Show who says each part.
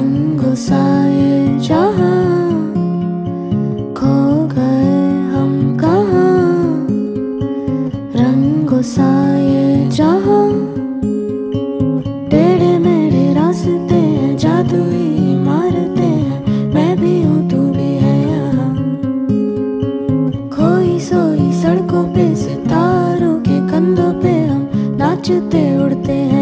Speaker 1: रंग साए जहाँ खो गए हम कहाँ। रंग साए जहाँ टेढ़े मेरे रास्ते हैं, जादुई इमारतें हैं, मैं भी हूँ, तू भी है यहाँ। खोई सोई सड़कों पे सितारों के कंधों पे हम नाचते उड़ते हैं।